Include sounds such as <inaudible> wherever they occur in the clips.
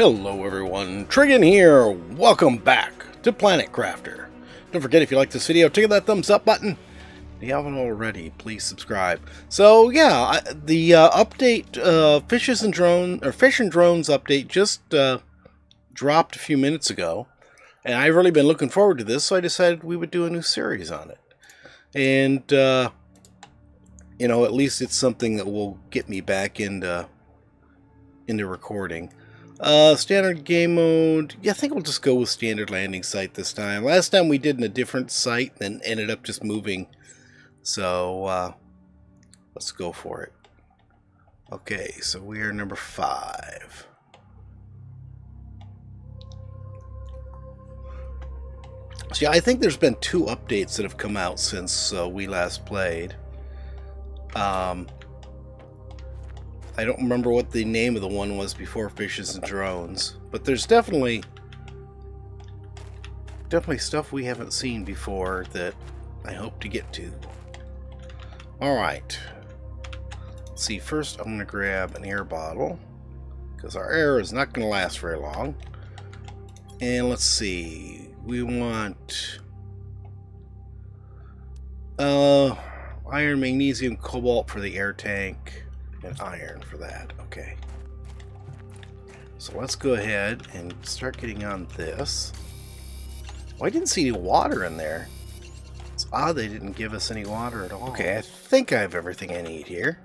Hello everyone, Trigan here. Welcome back to Planet Crafter. Don't forget if you like this video, take that thumbs up button. If you haven't already, please subscribe. So yeah, I, the uh, update, uh, Fishes and Drone or Fish and Drones update just uh, dropped a few minutes ago, and I've really been looking forward to this, so I decided we would do a new series on it. And uh, you know, at least it's something that will get me back into into recording. Uh, standard game mode. Yeah, I think we'll just go with standard landing site this time. Last time we did in a different site and ended up just moving. So, uh, let's go for it. Okay, so we are number five. So yeah, I think there's been two updates that have come out since uh, we last played. Um, I don't remember what the name of the one was before Fishes and Drones, but there's definitely definitely stuff we haven't seen before that I hope to get to. Alright. See, first I'm going to grab an air bottle, because our air is not going to last very long. And let's see, we want uh, iron, magnesium, cobalt for the air tank and iron for that. Okay. So let's go ahead and start getting on this. Oh, I didn't see any water in there. It's odd they didn't give us any water at all. Okay, I think I have everything I need here.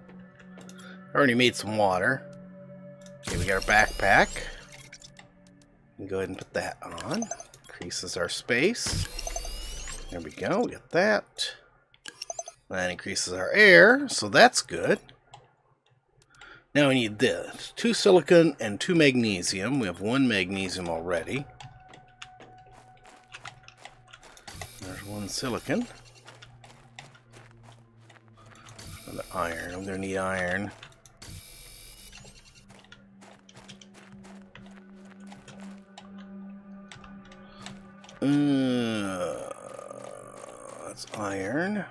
I already made some water. Okay, we got our backpack. Go ahead and put that on. Increases our space. There we go, we got that. That increases our air, so that's good. Now we need this. Two silicon and two magnesium. We have one magnesium already. There's one silicon. And the iron. I'm going to need iron. Uh, that's iron.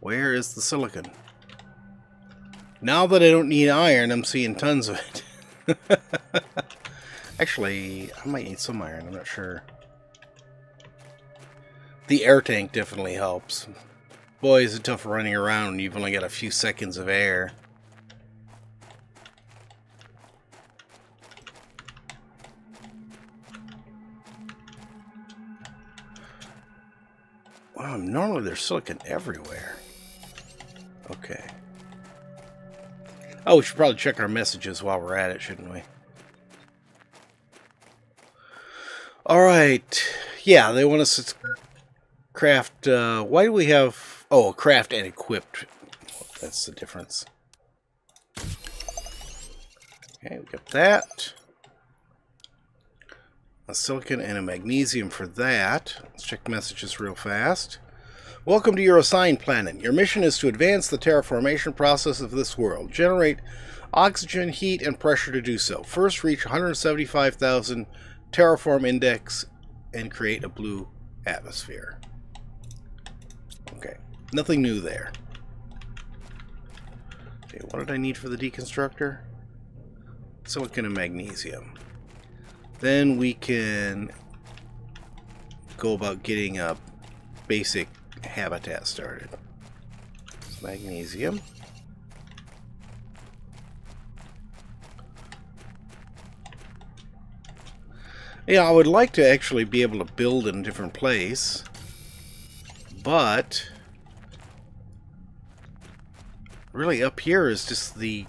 Where is the silicon? Now that I don't need iron, I'm seeing tons of it. <laughs> Actually, I might need some iron, I'm not sure. The air tank definitely helps. Boy, is it tough running around when you've only got a few seconds of air. Wow, normally there's silicon everywhere. Okay. Oh, we should probably check our messages while we're at it, shouldn't we? Alright. Yeah, they want us to craft... Uh, why do we have... Oh, craft and equipped. That's the difference. Okay, we got that. A silicon and a magnesium for that. Let's check messages real fast. Welcome to your assigned planet. Your mission is to advance the terraformation process of this world. Generate oxygen, heat, and pressure to do so. First, reach 175,000 terraform index and create a blue atmosphere. Okay, nothing new there. Okay, what did I need for the deconstructor? Silicon and magnesium. Then we can go about getting a basic habitat started. It's magnesium. Yeah, I would like to actually be able to build in a different place, but really up here is just the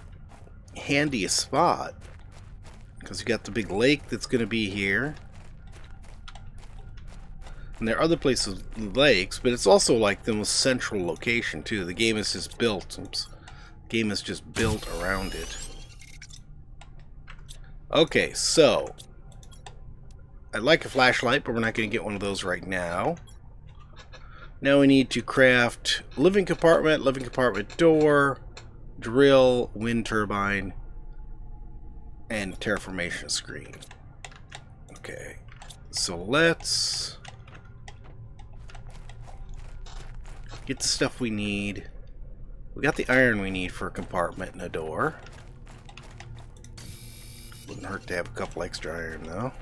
handiest spot because you got the big lake that's going to be here and there are other places, lakes, but it's also like the most central location too. The game is just built. The game is just built around it. Okay, so I'd like a flashlight, but we're not going to get one of those right now. Now we need to craft living compartment, living compartment door, drill, wind turbine, and terraformation screen. Okay, so let's Get the stuff we need. We got the iron we need for a compartment and a door. Wouldn't hurt to have a couple extra iron, though.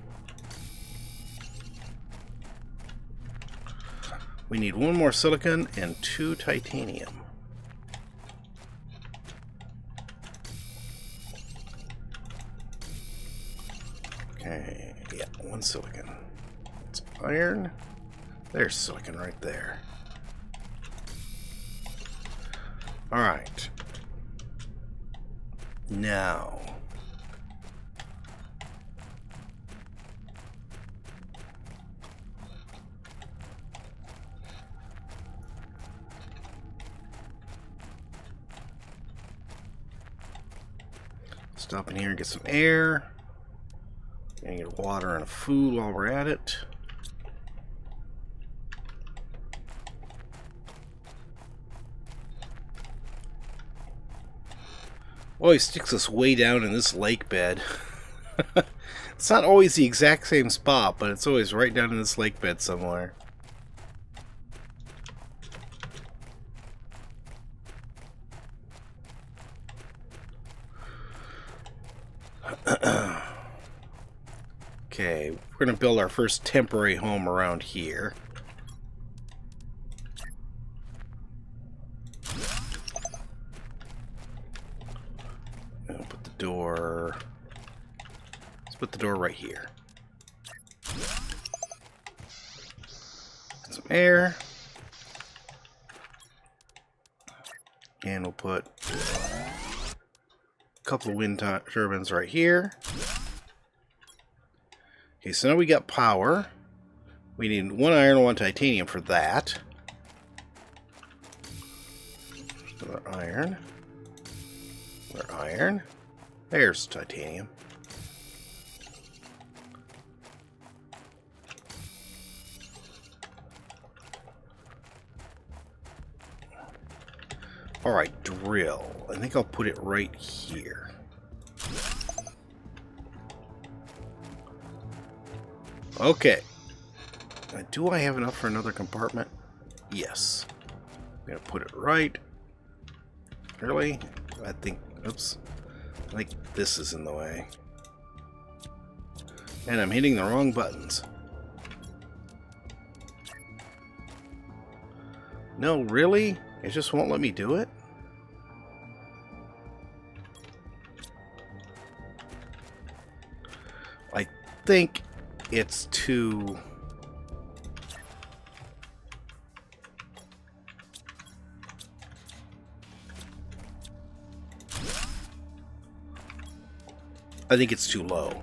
We need one more silicon and two titanium. Okay, yeah, one silicon. It's iron. There's silicon right there. Alright. Now. Stop in here and get some air. Gonna get water and food while we're at it. Oh, always sticks us way down in this lake bed. <laughs> it's not always the exact same spot, but it's always right down in this lake bed somewhere. <clears throat> okay, we're going to build our first temporary home around here. door... Let's put the door right here. Some air. And we'll put a couple of wind turbines right here. Okay, so now we got power. We need one iron, one titanium for that. Another iron. Another iron. There's titanium. Alright, drill. I think I'll put it right here. Okay. Uh, do I have enough for another compartment? Yes. I'm going to put it right. Really? I think... Oops. I think this is in the way. And I'm hitting the wrong buttons. No, really? It just won't let me do it? Think it's too... I think it's too low.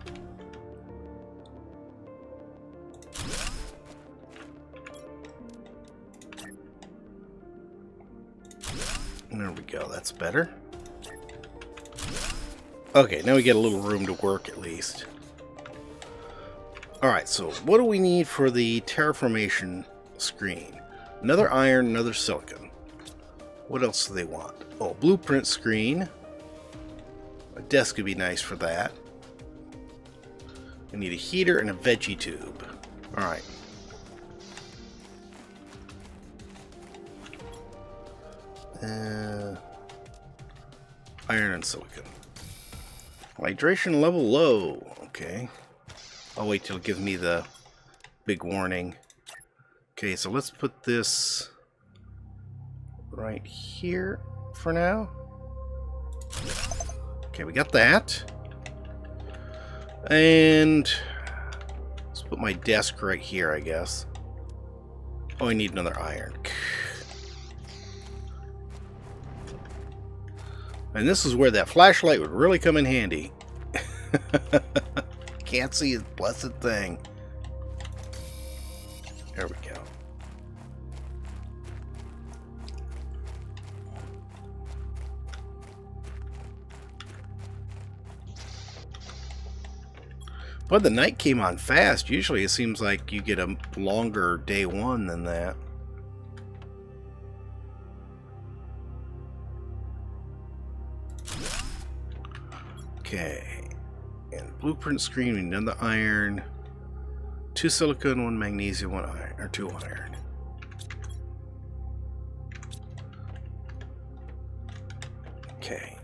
There we go, that's better. Okay, now we get a little room to work at least. Alright, so what do we need for the terraformation screen? Another iron, another silicon. What else do they want? Oh, blueprint screen. A desk would be nice for that. We need a heater and a veggie tube. Alright. Uh, iron and silicon. Hydration level low. Okay. I'll wait till it gives me the big warning. Okay, so let's put this right here for now. Okay, we got that. And let's put my desk right here, I guess. Oh, I need another iron. And this is where that flashlight would really come in handy. <laughs> Can't see a blessed thing. There we go. But the night came on fast. Usually it seems like you get a longer day one than that. Blueprint screen, we've done the iron. Two silicon, one magnesium, one iron, or two iron. Okay.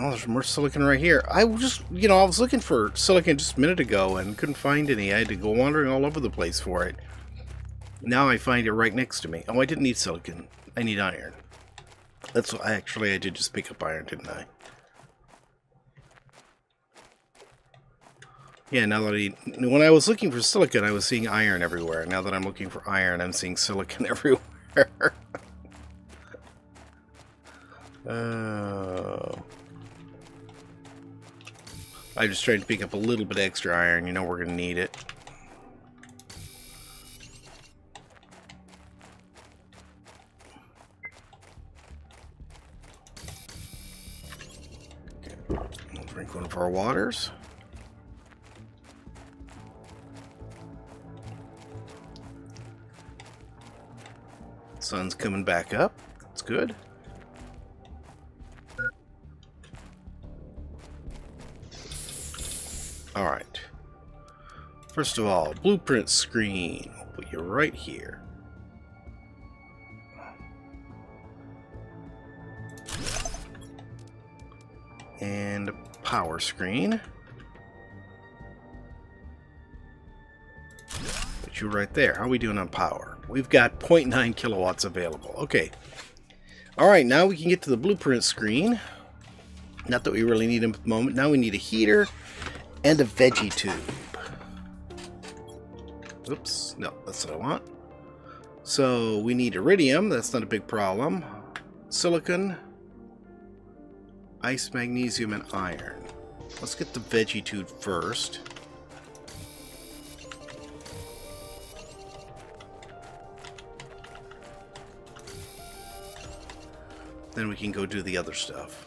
Oh, there's more silicon right here. I was just, you know, I was looking for silicon just a minute ago and couldn't find any. I had to go wandering all over the place for it. Now I find it right next to me. Oh, I didn't need silicon. I need iron. That's what I actually I did just pick up iron, didn't I? Yeah, now that I when I was looking for silicon, I was seeing iron everywhere. Now that I'm looking for iron, I'm seeing silicon <laughs> everywhere. oh. I just tried to pick up a little bit extra iron. You know we're going to need it. Our waters. Sun's coming back up. That's good. Alright. First of all, blueprint screen. I'll put you right here. And power screen. Put you right there. How are we doing on power? We've got 0.9 kilowatts available. Okay. Alright, now we can get to the blueprint screen. Not that we really need them at the moment. Now we need a heater and a veggie tube. Oops, no, that's what I want. So we need iridium, that's not a big problem. Silicon, ice, magnesium, and iron. Let's get the veggie tube first. Then we can go do the other stuff.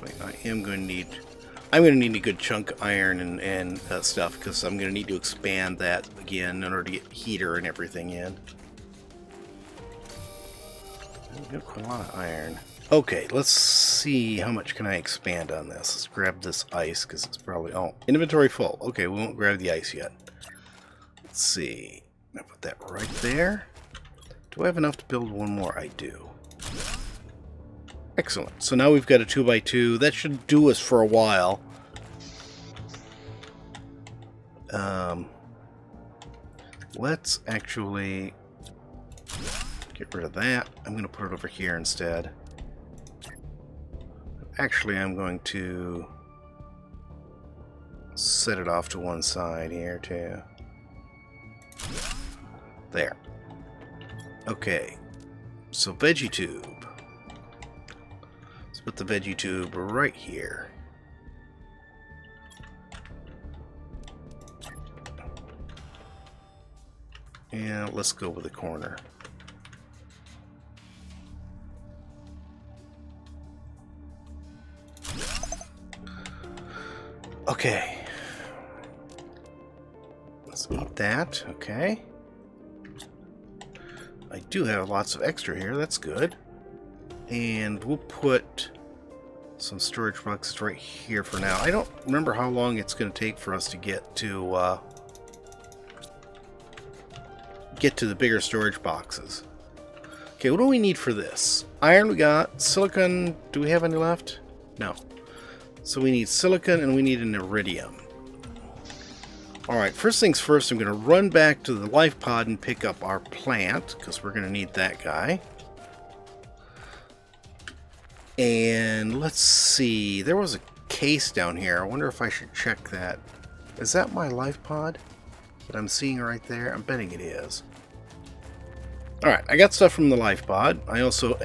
actually. I am going to need... I'm going to need a good chunk of iron and, and uh, stuff because I'm going to need to expand that again in order to get heater and everything in. Got quite a lot of iron. Okay, let's see how much can I expand on this. Let's grab this ice because it's probably... Oh, inventory full. Okay, we won't grab the ice yet. Let's see. I put that right there. Do I have enough to build one more? I do. Excellent. So now we've got a 2x2. That should do us for a while. Um, let's actually get rid of that. I'm going to put it over here instead. Actually, I'm going to set it off to one side here, too. There. Okay. So, veggie tube Let's put the veggie tube right here. And let's go with the corner. Okay. Let's eat that. Okay. I do have lots of extra here. That's good. And we'll put some storage boxes right here for now. I don't remember how long it's going to take for us to get to uh, get to the bigger storage boxes. Okay, what do we need for this? Iron we got. Silicon, do we have any left? No. So we need silicon and we need an iridium. Alright, first things first, I'm going to run back to the life pod and pick up our plant, because we're going to need that guy. And let's see, there was a case down here. I wonder if I should check that. Is that my life pod that I'm seeing right there? I'm betting it is. Alright, I got stuff from the life pod. I also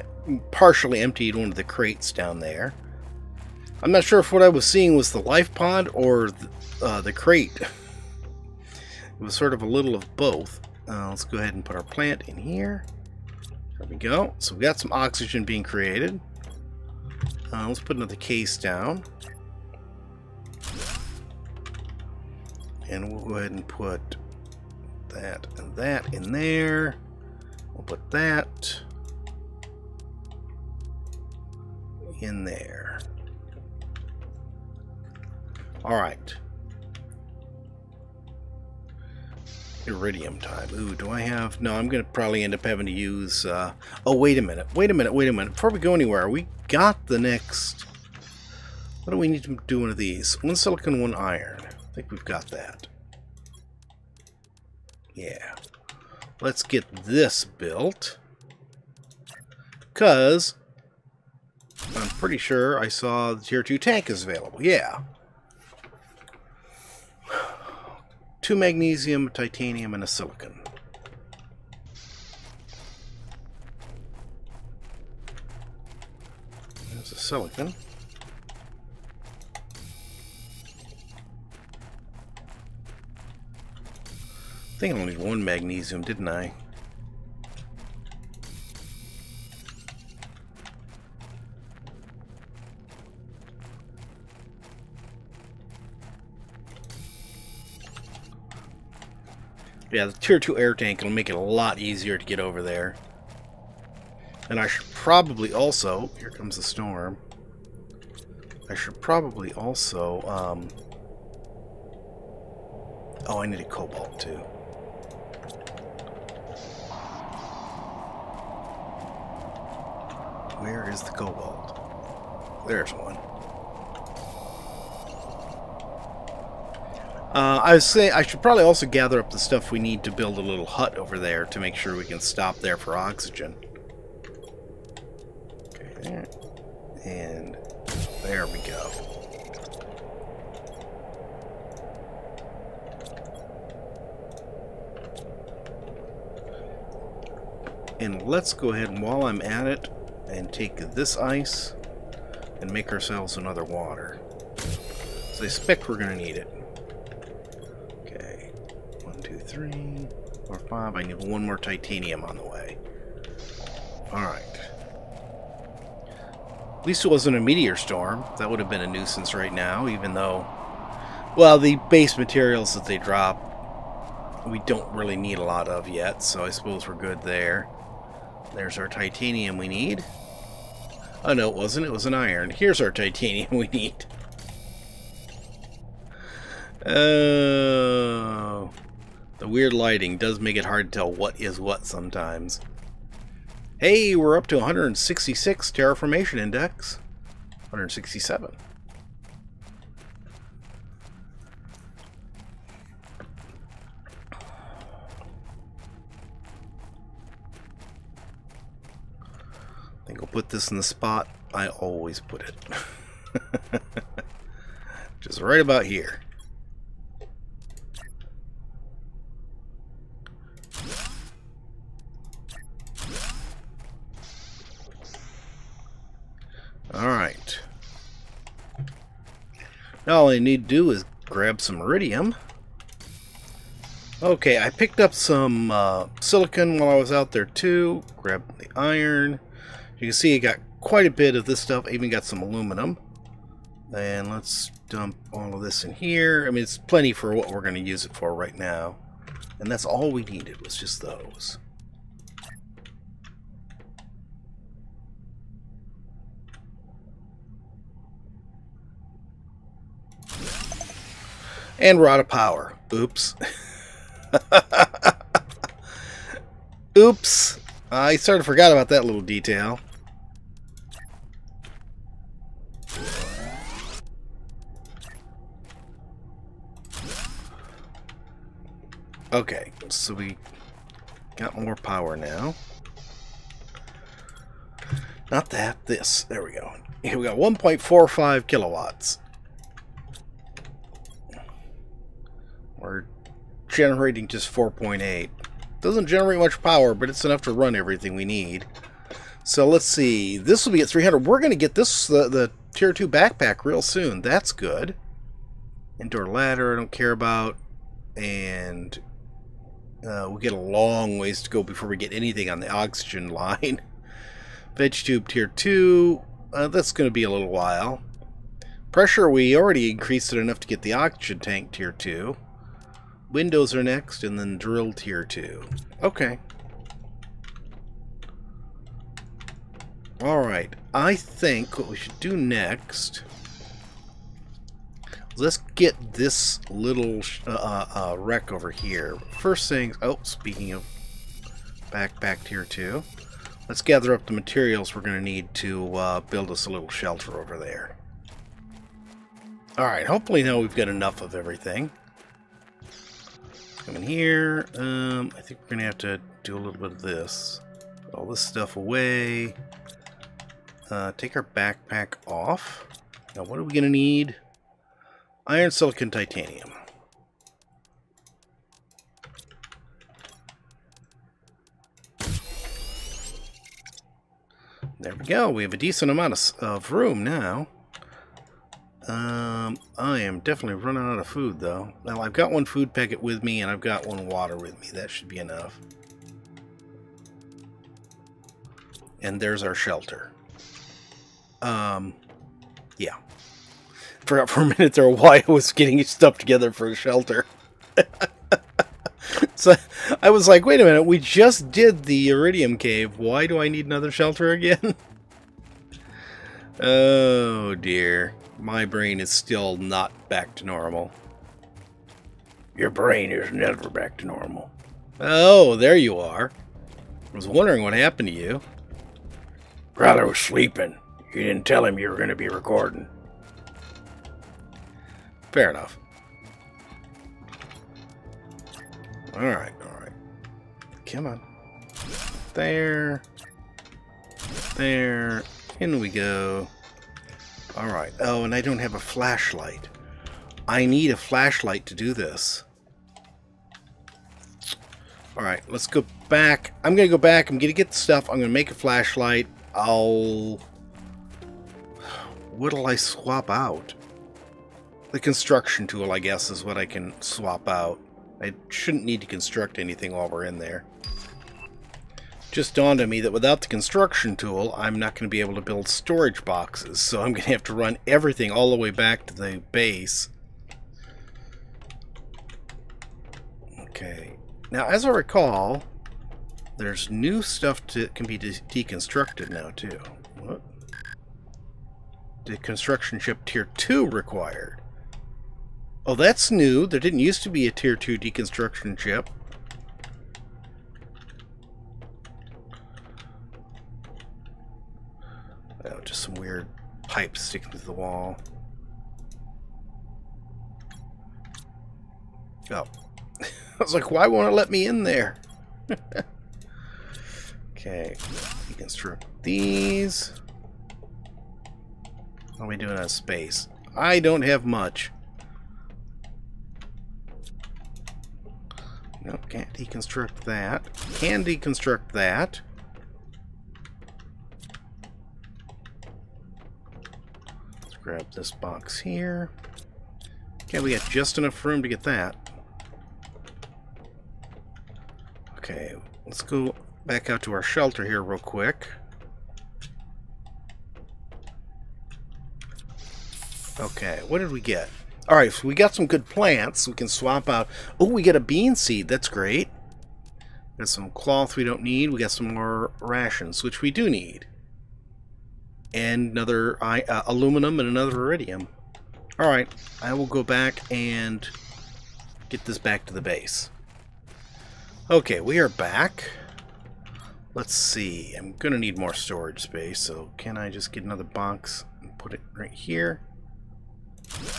partially emptied one of the crates down there. I'm not sure if what I was seeing was the life pod or the, uh, the crate. it was sort of a little of both. Uh, let's go ahead and put our plant in here. There we go. So we've got some oxygen being created. Uh, let's put another case down. And we'll go ahead and put that and that in there. We'll put that in there. All right. iridium time. Ooh, do I have... No, I'm going to probably end up having to use... Uh... Oh, wait a minute. Wait a minute. Wait a minute. Before we go anywhere, we got the next... What do we need to do one of these? One silicon, one iron. I think we've got that. Yeah. Let's get this built. Because I'm pretty sure I saw the tier 2 tank is available. Yeah. Two magnesium, titanium, and a silicon. There's a silicon. I think I only need one magnesium, didn't I? Yeah, the tier 2 air tank will make it a lot easier to get over there. And I should probably also... Here comes the storm. I should probably also... Um, oh, I need a cobalt too. Where is the cobalt? There's one. Uh, I was I should probably also gather up the stuff we need to build a little hut over there to make sure we can stop there for oxygen. Okay, there. and there we go. And let's go ahead and while I'm at it and take this ice and make ourselves another water. So I expect we're going to need it three, four, five. I need one more titanium on the way. Alright. At least it wasn't a meteor storm. That would have been a nuisance right now, even though... Well, the base materials that they drop, we don't really need a lot of yet, so I suppose we're good there. There's our titanium we need. Oh, no, it wasn't. It was an iron. Here's our titanium <laughs> we need. Oh... The weird lighting does make it hard to tell what is what sometimes. Hey, we're up to 166 terraformation index. 167. I think I'll put this in the spot I always put it. <laughs> Just right about here. All I need to do is grab some iridium. Okay, I picked up some uh, silicon while I was out there too. Grab the iron. You can see I got quite a bit of this stuff. I even got some aluminum. And let's dump all of this in here. I mean, it's plenty for what we're going to use it for right now. And that's all we needed was just those. And we're out of power. Oops. <laughs> Oops. I sort of forgot about that little detail. Okay, so we got more power now. Not that, this. There we go. Here we got 1.45 kilowatts. We're generating just 4.8. Doesn't generate much power, but it's enough to run everything we need. So let's see. This will be at 300. We're going to get this, the, the Tier 2 backpack real soon. That's good. Indoor ladder I don't care about. And uh, we get a long ways to go before we get anything on the oxygen <laughs> line. Veg tube tier 2, uh, that's going to be a little while. Pressure, we already increased it enough to get the oxygen tank tier 2. Windows are next, and then drill tier 2. Okay. Alright, I think what we should do next... let's get this little uh, uh, uh, wreck over here. First thing, oh, speaking of back back tier 2, let's gather up the materials we're going to need to uh, build us a little shelter over there. Alright, hopefully now we've got enough of everything. Come in here. Um, I think we're going to have to do a little bit of this. Put all this stuff away. Uh, take our backpack off. Now what are we going to need? Iron, silicon, titanium. There we go. We have a decent amount of, of room now. Um, I am definitely running out of food, though. Now, I've got one food packet with me, and I've got one water with me. That should be enough. And there's our shelter. Um, yeah. Forgot for a <laughs> minute there why I was getting stuff together for a shelter. <laughs> so I was like, wait a minute, we just did the Iridium Cave. Why do I need another shelter again? <laughs> oh dear. My brain is still not back to normal. Your brain is never back to normal. Oh, there you are. I was wondering what happened to you. Brother was sleeping. You didn't tell him you were going to be recording. Fair enough. Alright, alright. Come on. There. There. In we go. Alright. Oh, and I don't have a flashlight. I need a flashlight to do this. Alright, let's go back. I'm going to go back. I'm going to get the stuff. I'm going to make a flashlight. I'll... What'll I swap out? The construction tool, I guess, is what I can swap out. I shouldn't need to construct anything while we're in there. Just dawned on me that without the construction tool, I'm not going to be able to build storage boxes, so I'm going to have to run everything all the way back to the base. Okay. Now, as I recall, there's new stuff that can be de deconstructed now, too. What? Deconstruction ship Tier 2 required. Oh, that's new. There didn't used to be a Tier 2 deconstruction ship. Just some weird pipes sticking to the wall. Oh. <laughs> I was like, why won't it let me in there? <laughs> okay. You Deconstruct these. What are we doing on space? I don't have much. Nope, can't deconstruct that. Can deconstruct that. Grab this box here. Okay, we got just enough room to get that. Okay, let's go back out to our shelter here real quick. Okay, what did we get? Alright, so we got some good plants. We can swap out. Oh, we get a bean seed. That's great. Got some cloth we don't need. We got some more rations, which we do need. And another uh, aluminum and another iridium. Alright, I will go back and get this back to the base. Okay, we are back. Let's see. I'm to need more storage space, so can I just get another box and put it right here?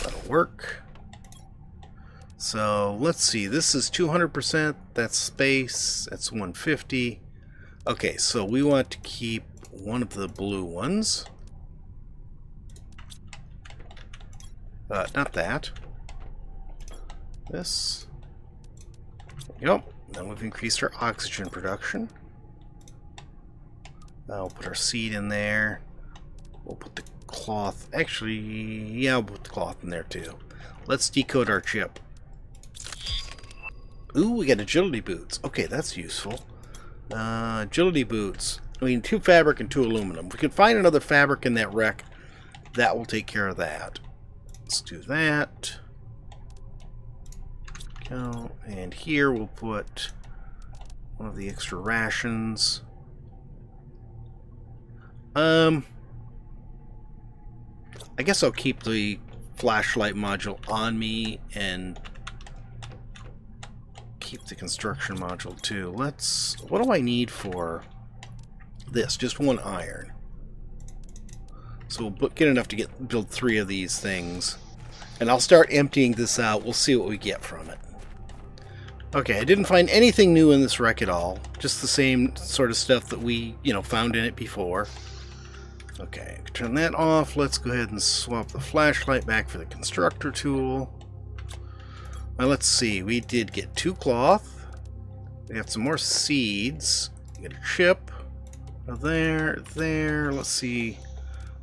That'll work. So let's see, this is 200%, that's space, that's 150. Okay, so we want to keep one of the blue ones. Uh, not that. This. Yep. Now we've increased our oxygen production. Now we'll put our seed in there. We'll put the cloth. Actually, yeah, we'll put the cloth in there too. Let's decode our chip. Ooh, we got agility boots. Okay, that's useful. Uh, agility boots. I mean, two fabric and two aluminum. If we can find another fabric in that wreck, that will take care of that. Let's do that. Go. And here we'll put one of the extra rations. Um, I guess I'll keep the flashlight module on me and keep the construction module too. Let's... What do I need for this? Just one iron. So we'll get enough to get build three of these things. And I'll start emptying this out. We'll see what we get from it. Okay, I didn't find anything new in this wreck at all. Just the same sort of stuff that we, you know, found in it before. Okay, turn that off. Let's go ahead and swap the flashlight back for the constructor tool. Now let's see, we did get two cloth. We got some more seeds. Get a chip. There, there. Let's see.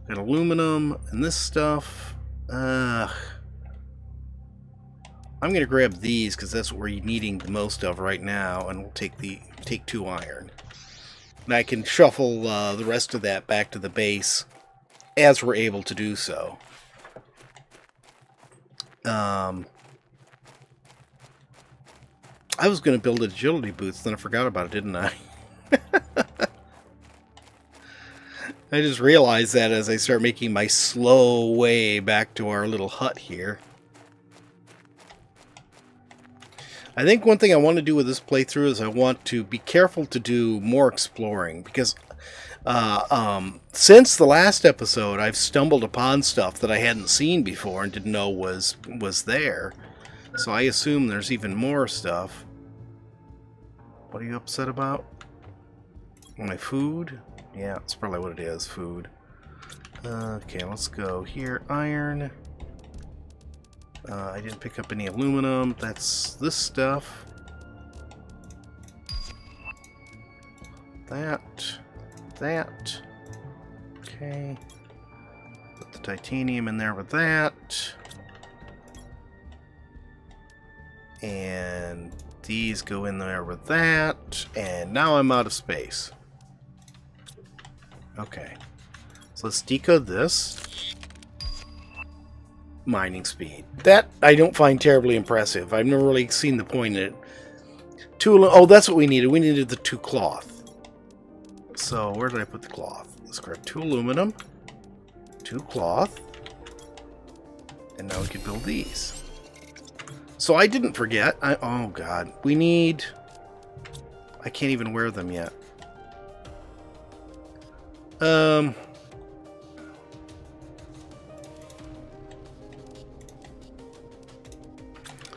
Got aluminum and this stuff. Uh, I'm to grab these because that's what we're needing the most of right now, and we'll take the take two iron. And I can shuffle uh, the rest of that back to the base as we're able to do so. Um, I was to build agility boots, then I forgot about it, didn't I? <laughs> I just realized that as I start making my slow way back to our little hut here. I think one thing I want to do with this playthrough is I want to be careful to do more exploring because uh, um, since the last episode I've stumbled upon stuff that I hadn't seen before and didn't know was was there. So I assume there's even more stuff. What are you upset about? My food? Yeah, that's probably what it is, food. Okay, let's go here. Iron. Uh, I didn't pick up any aluminum. That's this stuff. That. That. Okay. Put the titanium in there with that. And these go in there with that. And now I'm out of space. Okay. So let's decode this mining speed. That I don't find terribly impressive. I've never really seen the point in it. Two, oh, that's what we needed. We needed the two cloth. So where did I put the cloth? Let's grab two aluminum, two cloth, and now we can build these. So I didn't forget. I, oh god, we need. I can't even wear them yet. Um.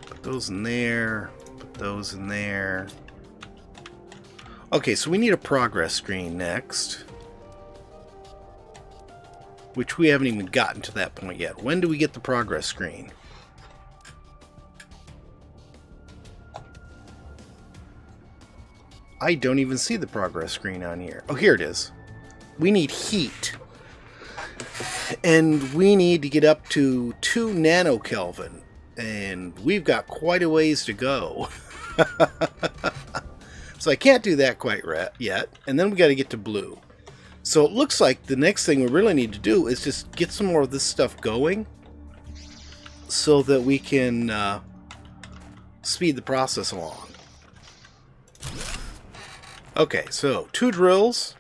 Put those in there, put those in there. Okay, so we need a progress screen next. Which we haven't even gotten to that point yet. When do we get the progress screen? I don't even see the progress screen on here. Oh, here it is. We need heat. And we need to get up to 2 nanokelvin and we've got quite a ways to go. <laughs> so I can't do that quite yet, and then we got to get to blue. So it looks like the next thing we really need to do is just get some more of this stuff going so that we can uh, speed the process along. Okay, so two drills,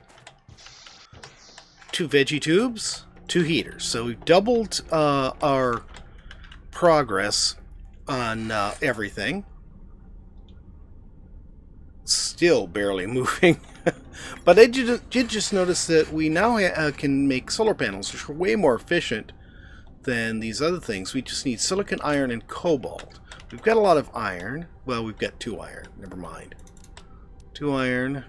two veggie tubes, two heaters. So we've doubled uh, our progress on uh, everything. Still barely <laughs> moving. but I did, did, just notice that we now uh, can make solar panels, which are way more efficient than these other things. We just need silicon, iron, and cobalt. We've got a lot of iron. Well, we've got two iron. Never mind. Two iron.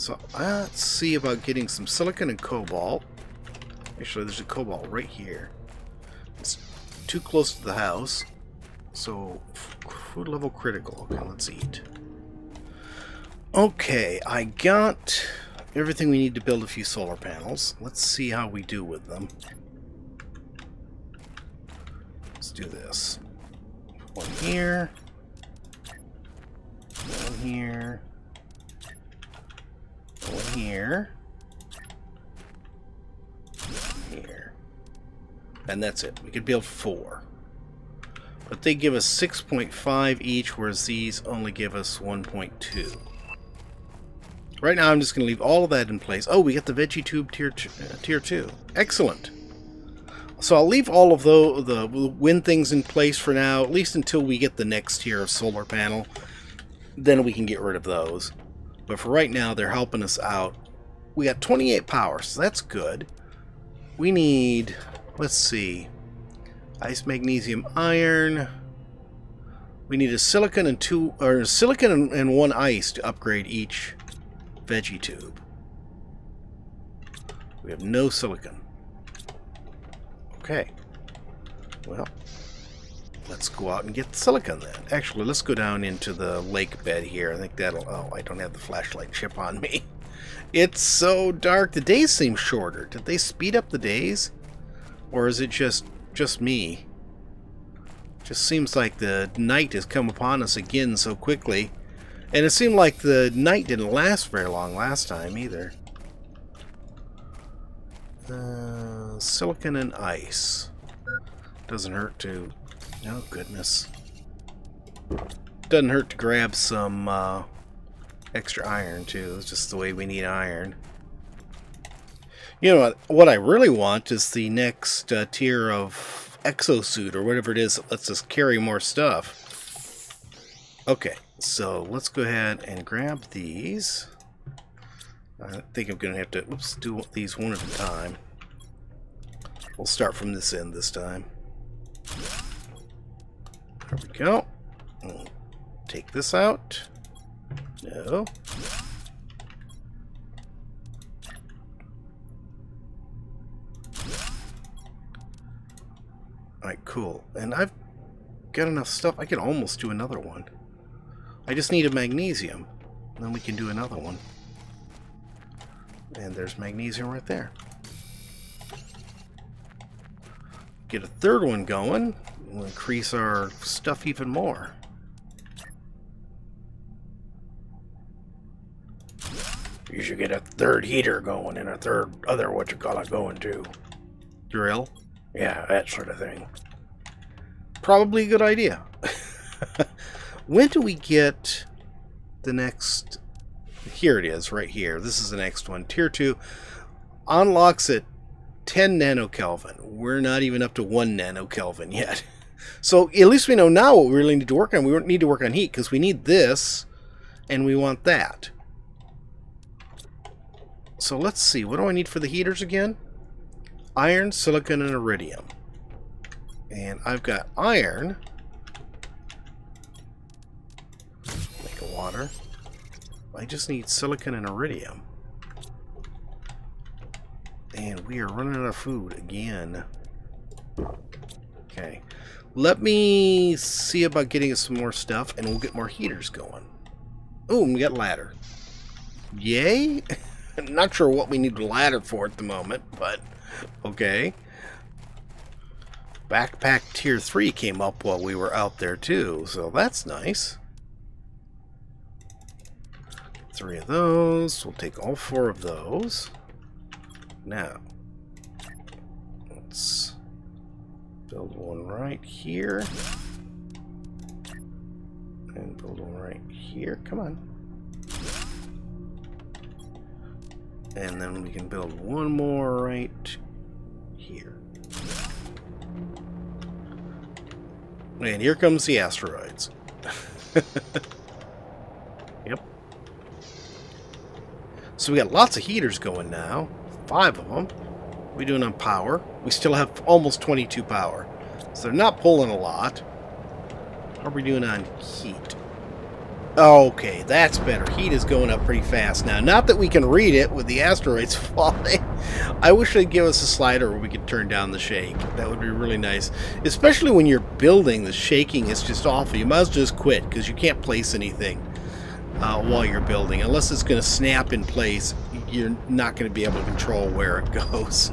So let's see about getting some silicon and cobalt. Actually, there's a cobalt right here. It's too close to the house. So, food level critical. Okay, let's eat. Okay, I got everything we need to build a few solar panels. Let's see how we do with them. Let's do this. One here. One here. One here. And that's it. We could build four. But they give us 6.5 each, whereas these only give us 1.2. Right now, I'm just going to leave all of that in place. Oh, we got the veggie tube tier, uh, tier 2. Excellent. So I'll leave all of the, the wind things in place for now, at least until we get the next tier of solar panel. Then we can get rid of those. But for right now, they're helping us out. We got 28 power, so that's good. We need, let's see, ice, magnesium, iron. We need a silicon and two, or a silicon and, and one ice to upgrade each veggie tube. We have no silicon. Okay. Well, let's go out and get silicon then. Actually, let's go down into the lake bed here. I think that'll... Oh, I don't have the flashlight chip on me. <laughs> It's so dark. The days seem shorter. Did they speed up the days? Or is it just just me? Just seems like the night has come upon us again so quickly. And it seemed like the night didn't last very long last time either. Uh, silicon and ice. Doesn't hurt to... Oh, goodness. Doesn't hurt to grab some uh, extra iron, too. It's just the way we need iron. You know what? What I really want is the next uh, tier of exosuit, or whatever it is that lets us carry more stuff. Okay, so let's go ahead and grab these. I think I'm going to have to oops, do these one at a time. We'll start from this end this time. There we go. Take this out. No. Alright, cool. And I've got enough stuff. I can almost do another one. I just need a magnesium. Then we can do another one. And there's magnesium right there. Get a third one going. We'll increase our stuff even more. You should get a third heater going and a third other what you call it going too. Drill? Yeah, that sort of thing. Probably a good idea. <laughs> when do we get the next here it is, right here. This is the next one. Tier 2 unlocks at 10 nanokelvin. We're not even up to 1 nanokelvin yet. <laughs> So at least we know now what we really need to work on. We need to work on heat because we need this and we want that. So let's see. What do I need for the heaters again? Iron, silicon, and iridium. And I've got iron. Make a water. I just need silicon and iridium. And we are running out of food again. Okay. Let me see about getting some more stuff, and we'll get more heaters going. Oh, we got ladder. Yay? <laughs> Not sure what we need a ladder for at the moment, but okay. Backpack Tier 3 came up while we were out there too, so that's nice three of those. We'll take all four of those. Now, let's build one right here. And build one right here. Come on. And then we can build one more right here. And here comes the asteroids. <laughs> Yep. So we got lots of heaters going now. Five of them. We doing on power? We still have almost 22 power. So they're not pulling a lot. How are we doing on heat? Okay, that's better. Heat is going up pretty fast now. Not that we can read it with the asteroids <laughs> falling. I wish they'd give us a slider where we could turn down the shake. That would be really nice. Especially when you're building, the shaking is just awful. You well just quit because you can't place anything uh, while you're building. Unless it's going to snap in place, you're not going to be able to control where it <laughs> goes.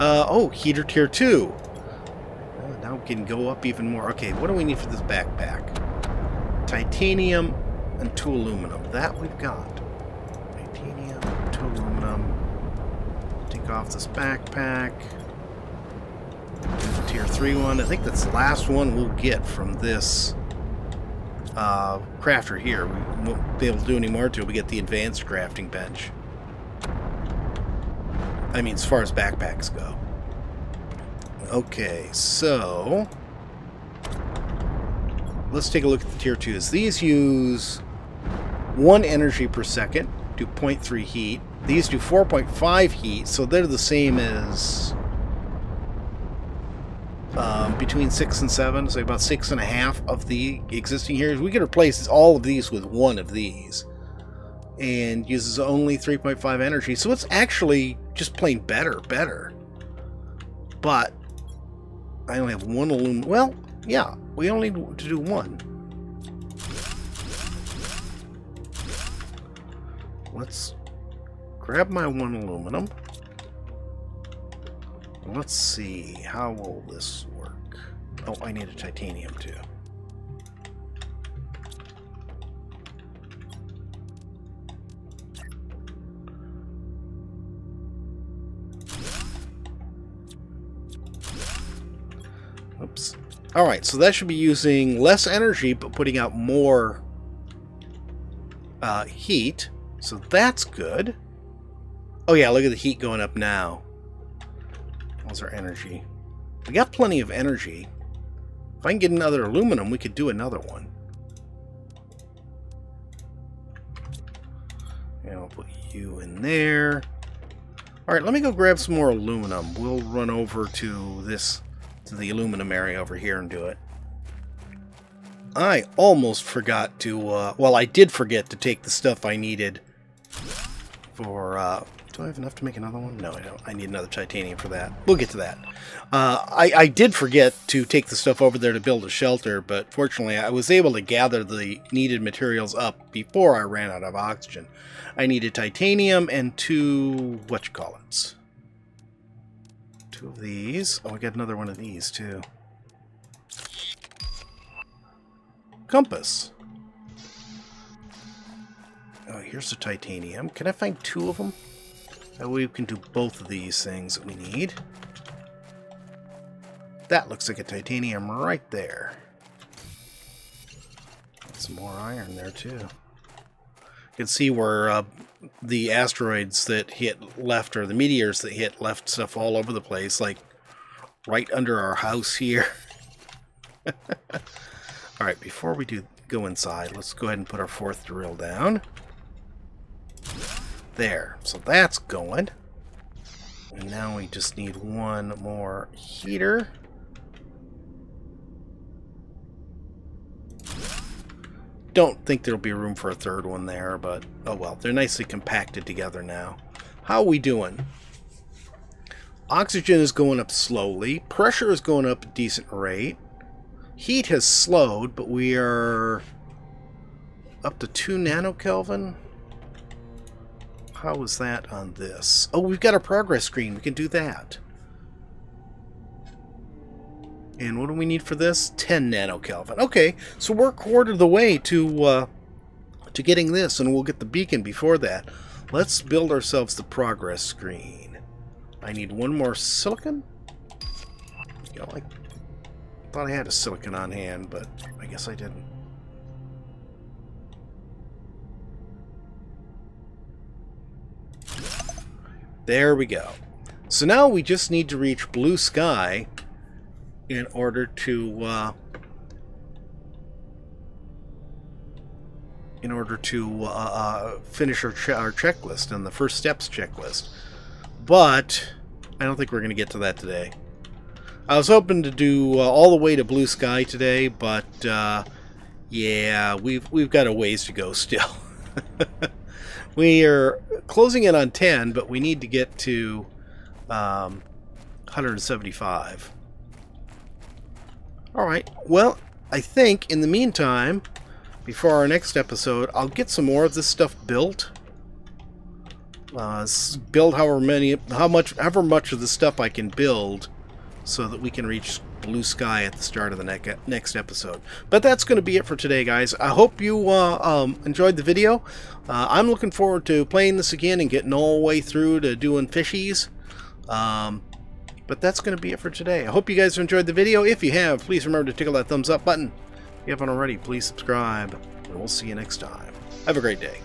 Uh, oh, heater tier 2. Oh, now we can go up even more. Okay, what do we need for this backpack? Titanium and two aluminum. That we've got. Titanium, two aluminum. Take off this backpack. Tier 3 one. I think that's the last one we'll get from this uh, crafter here. We won't be able to do any more until we get the advanced crafting bench. I mean, as far as backpacks go. Okay, so let's take a look at the tier 2s. These use 1 energy per second, do 0.3 heat. These do 4.5 heat, so they're the same as um, between 6 and 7, so about 6.5 of the existing here. We could replace all of these with one of these. And uses only 3.5 energy, so it's actually just plain better, better. But I only have one aluminum. Well, yeah, we only need to do one. Let's grab my one aluminum. Let's see, how will this work? Oh, I need a titanium too. Alright, so that should be using less energy, but putting out more uh, heat. So that's good. Oh yeah, look at the heat going up now. How's our energy? We got plenty of energy. If I can get another aluminum, we could do another one. And I'll put you in there. Alright, let me go grab some more aluminum. We'll run over to this to the aluminum area over here and do it. I almost forgot to, uh, well, I did forget to take the stuff I needed for, uh, do I have enough to make another one? No, I don't. I need another titanium for that. We'll get to that. Uh, I, I did forget to take the stuff over there to build a shelter, but fortunately I was able to gather the needed materials up before I ran out of oxygen. I needed titanium and two, what you call it? Two of these. Oh, I got another one of these, too. Compass. Oh, here's the titanium. Can I find two of them? That way we can do both of these things that we need. That looks like a titanium right there. Some more iron there, too. Can see where uh, the asteroids that hit left, or the meteors that hit left stuff all over the place, like right under our house here. <laughs> Alright, before we do go inside, let's go ahead and put our fourth drill down. There. So that's going. And now we just need one more heater. Don't think there'll be room for a third one there, but oh well. They're nicely compacted together now. How are we doing? Oxygen is going up slowly. Pressure is going up a decent rate. Heat has slowed, but we are up to 2 nanokelvin. How is that on this? Oh, we've got a progress screen. We can do that. And what do we need for this? 10 nanokelvin. Okay, so we're a quarter of the way to uh, to getting this, and we'll get the beacon before that. Let's build ourselves the progress screen. I need one more silicon. You know, I thought I had a silicon on hand, but I guess I didn't. There we go. So now we just need to reach blue sky in order to uh, in order to uh, uh, finish our, ch our checklist and the first steps checklist. But I don't think we're going to get to that today. I was hoping to do uh, all the way to blue sky today, but uh, yeah, we've we've got a ways to go still. <laughs> we are closing in on 10, but we need to get to um, 175. Alright, well, I think in the meantime, before our next episode, I'll get some more of this stuff built. Uh, build however many, how much, however much of the stuff I can build so that we can reach blue sky at the start of the ne next episode. But that's going to be it for today, guys. I hope you uh, um, enjoyed the video. Uh, I'm looking forward to playing this again and getting all the way through to doing fishies. Um, but that's going to be it for today. I hope you guys enjoyed the video. If you have, please remember to tickle that thumbs up button. If you haven't already, please subscribe. And we'll see you next time. Have a great day.